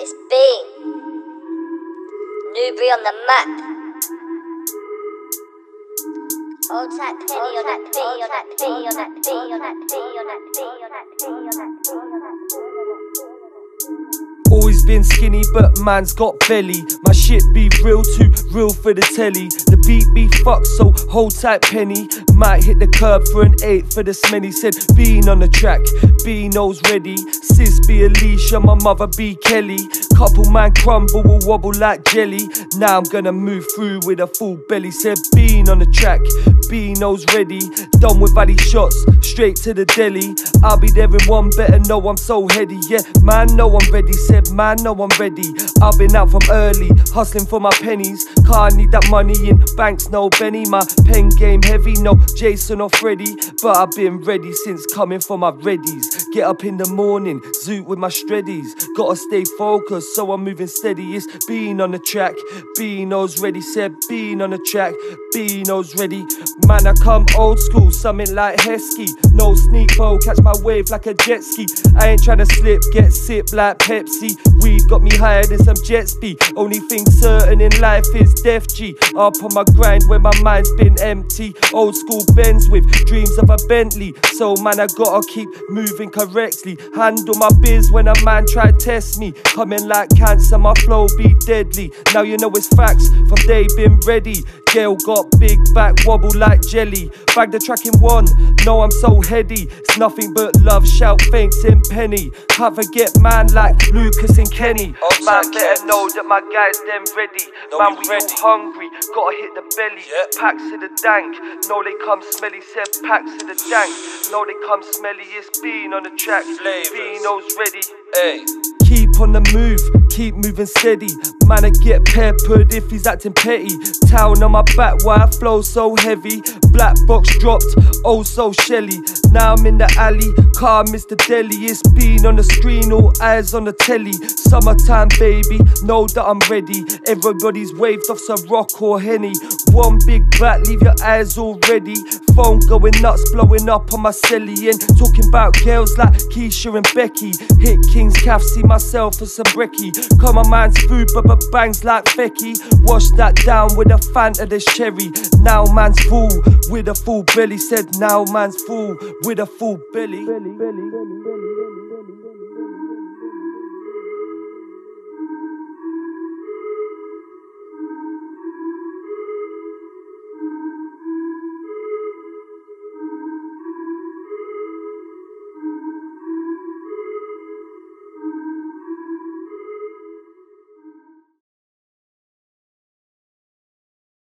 it's Bean. Newbury on the map. Hold tight penny on that P, on that P, on that P, on that P, on that P, on that P, on that P, on that P. Always been skinny, but man's got belly. My shit be real too real for the telly. The beat be fucked, so hold tight, penny. Might hit the curb for an eight for the smelly. Said being on the track, Beano's ready. Sis be Alicia, my mother be Kelly. Couple man crumble will wobble like jelly. Now I'm gonna move through with a full belly. Said Bean on the track, Beano's ready. Done with all these shots, straight to the deli. I'll be there in one, better know I'm so heady. Yeah, man, know I'm ready. Said man, know I'm ready. I've been out from early, hustling for my pennies. Car need that money in banks, no Benny. My pen game heavy, no Jason or Freddy. But I've been ready since coming for my readies. Get up in the morning, zoot with my streddies. Gotta stay focused, so I'm moving steady. It's being on the track, Beano's ready. Said being on the track, Beano's ready. Man, I come old school, something like Heskey. No sneak bow, catch my wave like a jet ski. I ain't trying to slip, get sip like Pepsi. Weed got me higher than some jet speed. Only thing certain in life is death G. Up on my grind when my mind's been empty. Old school Benz with dreams of a Bentley. So man, I gotta keep moving correctly. Handle my biz when a man try test me. Coming like cancer, my flow be deadly. Now you know it's facts from day been ready. Gail got big back, wobble like jelly. Bag the track in one, no, I'm so heady. It's nothing but love, shout, faints in penny. Can't forget man like Lucas and Kenny. Oh, man, better know that my guys them ready. Man, we ready. all hungry, gotta hit the belly. Yep. Packs to the dank, no, they come smelly. Said packs to the dank, no, they come smelly. It's been on the track, Flavors. Beano's ready. Hey, On the move, keep moving steady. Man, I get peppered if he's acting petty. Town on my back, why I flow so heavy. Black box dropped, oh so shelly. Now I'm in the alley, car Mr. Deli. It's been on the screen, all eyes on the telly. Summertime, baby, know that I'm ready. Everybody's waved off some rock or henny. One big bat, leave your eyes all ready. Phone going nuts, blowing up on my celly. And talking about girls like Keisha and Becky. Hit King's Calf, see myself for some brekkie. Come my man's food, but bangs like Fecky. Wash that down with a Fanta, this cherry. Now man's full with a full belly. Said now man's full with a full belly, belly, belly, belly.